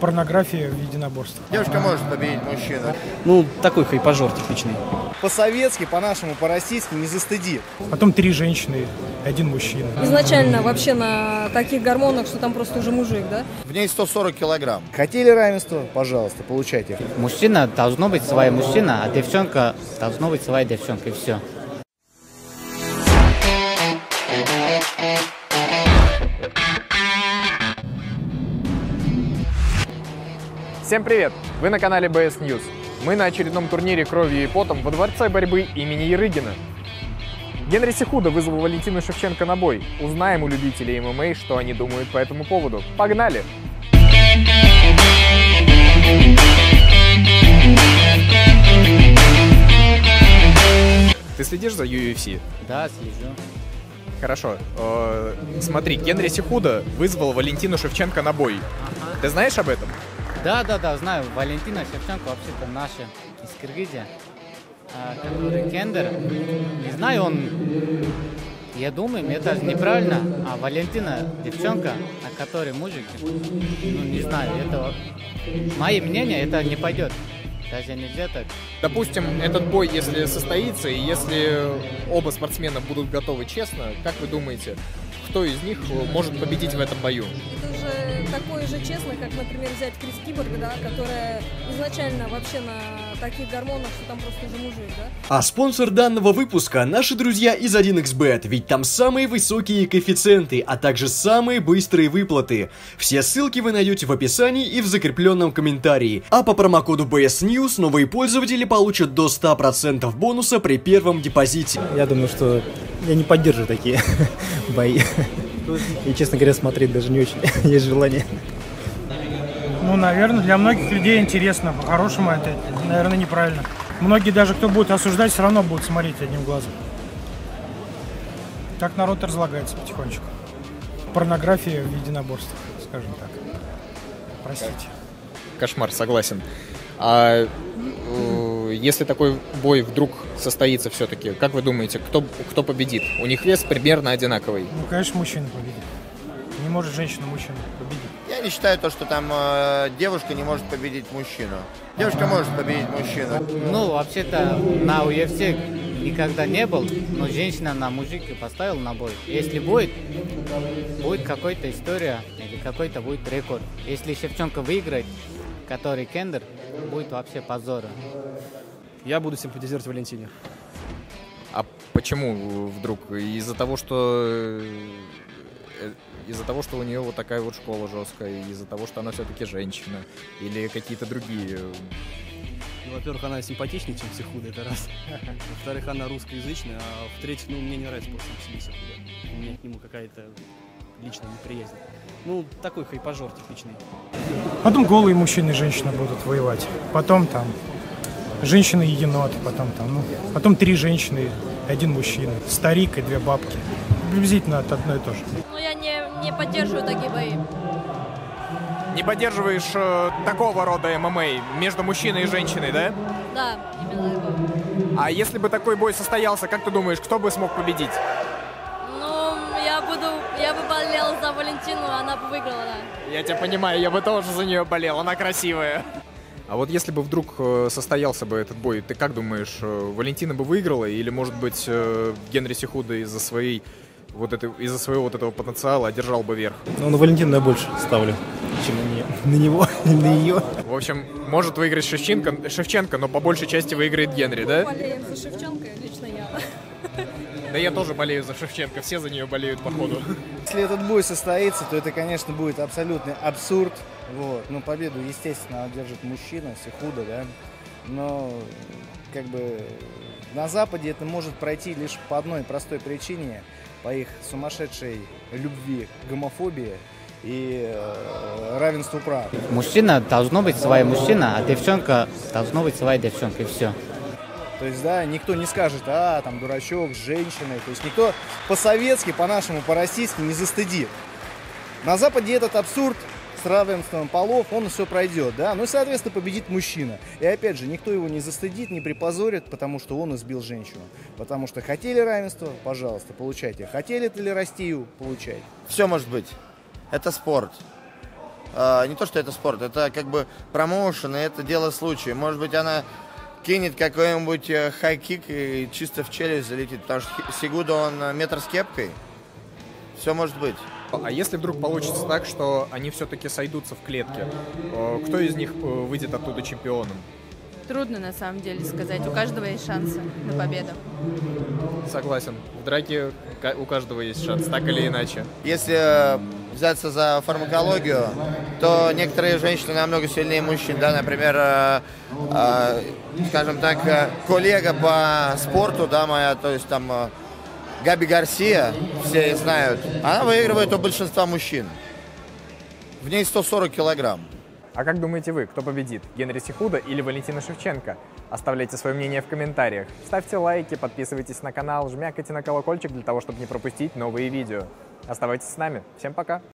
Порнография в единоборствах. Девушка может победить мужчину. Ну, такой хайпажор типичный. По-советски, по-нашему, по-российски не застыдит. Потом три женщины, один мужчина. Изначально вообще на таких гормонах, что там просто уже мужик, да? В ней 140 килограмм. Хотели равенство? Пожалуйста, получайте. Мужчина должно быть своя мужчина, а девчонка должно быть своя девчонка, и все. Всем привет! Вы на канале BS News. Мы на очередном турнире кровью и потом во дворце борьбы имени Ярыгина. Генри Сихуда вызвал Валентину Шевченко на бой. Узнаем у любителей ММА, что они думают по этому поводу. Погнали! Ты следишь за UFC? Да, слежу. Хорошо. Э, смотри, Генри Сихуда вызвал Валентину Шевченко на бой. Ты знаешь об этом? Да, да, да, знаю. Валентина Шевченко вообще-то наша из Кыргызии. А, который Кендер. Не знаю, он... Я думаю, это неправильно. А Валентина девчонка, а который мужик, ну не знаю, это... Мое мнение, это не пойдет. Даже нельзя так. Допустим, этот бой, если состоится, и если оба спортсмена будут готовы честно, как вы думаете, кто из них может победить в этом бою? Это же такой же честный, как, например, взять Крис Киборг, да, которая изначально вообще на таких гормонах, что там просто уже мужик, да? А спонсор данного выпуска – наши друзья из 1xbet, ведь там самые высокие коэффициенты, а также самые быстрые выплаты. Все ссылки вы найдете в описании и в закрепленном комментарии. А по промокоду BSNews новые пользователи получат до 100% бонуса при первом депозите. Я думаю, что я не поддерживаю такие бои. И, честно говоря, смотреть даже не очень есть желание. Ну, наверное, для многих людей интересно. По-хорошему это, наверное, неправильно. Многие даже, кто будет осуждать, все равно будут смотреть одним глазом. Так народ разлагается потихонечку. Порнография в единоборствах, скажем так. Простите. Кошмар, согласен. А э, если такой бой вдруг состоится все-таки, как вы думаете, кто, кто победит? У них вес примерно одинаковый. Ну, конечно, мужчина победит. Не может женщина мужчину победить. Я не считаю то, что там э, девушка не может победить мужчину. Девушка может победить мужчину. Ну, вообще-то на UFC никогда не был, но женщина на мужика поставила на бой. Если будет, будет какая-то история или какой-то будет рекорд. Если Шевченко выиграет, который Кендер, будет вообще позор. Я буду симпатизировать Валентине. А почему вдруг? Из-за того, что э, из-за того, что у нее вот такая вот школа жесткая, из-за того, что она все-таки женщина, или какие-то другие. Ну, во-первых, она симпатичнее, чем Сихуда, это раз. Во-вторых, она русскоязычная, а в-третьих, ну, мне не нравится просто себе Сихуда. У меня к нему какая-то личная неприязнь. Ну, такой хайпажор типичный. Потом голые мужчины и женщины будут воевать. Потом там женщина и енот, потом там, ну, потом три женщины, один мужчина, старик и две бабки. Приблизительно это одно и то же. Ну, я не, не поддерживаю такие бои. Не поддерживаешь э, такого рода ММА между мужчиной и женщиной, да? Да, именно его. А если бы такой бой состоялся, как ты думаешь, кто бы смог победить? За Валентину, она бы выиграла, да. Я тебя понимаю, я бы тоже за нее болел, она красивая. А вот если бы вдруг э, состоялся бы этот бой, ты как думаешь, э, Валентина бы выиграла или, может быть, э, Генри Сихуда из-за своей вот это, из-за своего вот этого потенциала одержал бы верх? Ну, на Валентину я больше ставлю, чем на, нее. на него, на ее. В общем, может выиграть Шевченко, Шевченко, но по большей части выиграет Генри, да? Болеем за Шевченко, лично я. Да я тоже болею за Шевченко, все за нее болеют, походу. Если этот бой состоится, то это, конечно, будет абсолютный абсурд. Вот. Ну, победу, естественно, одержит мужчина, Сихуда, да. Но, как бы, на Западе это может пройти лишь по одной простой причине. По их сумасшедшей любви к гомофобии и э, равенству прав. Мужчина должно быть своя мужчина, а девчонка должно быть своя девчонка, и все. То есть, да, никто не скажет, а, там, дурачок с женщиной. То есть, никто по-советски, по-нашему, по-российски не застыдит. На Западе этот абсурд с равенством полов, он все пройдет, да, ну и, соответственно, победит мужчина. И опять же, никто его не застыдит, не припозорит, потому что он избил женщину. Потому что хотели равенство, пожалуйста, получайте. Хотели толерастию, получайте. Все может быть. Это спорт. э, не то, что это спорт, это как бы промоушен, и это дело случая. Может быть, она кинет какой-нибудь э, хай-кик и чисто в челюсть залетит, потому что Сигуда, он э, метр с кепкой. Все может быть. А если вдруг получится так, что они все-таки сойдутся в клетке, э, кто из них э, выйдет оттуда чемпионом? Трудно на самом деле сказать. У каждого есть шансы на победу. Согласен. В драке у каждого есть шанс, так или иначе. Если э, взяться за фармакологию, то некоторые женщины намного сильнее мужчин. Да, например, э, э, скажем так, коллега по спорту, да, моя, то есть там Габи Гарсия, все знают, она выигрывает у большинства мужчин. В ней 140 килограмм. А как думаете вы, кто победит? Генри Сихуда или Валентина Шевченко? Оставляйте свое мнение в комментариях. Ставьте лайки, подписывайтесь на канал, жмякайте на колокольчик для того, чтобы не пропустить новые видео. Оставайтесь с нами. Всем пока!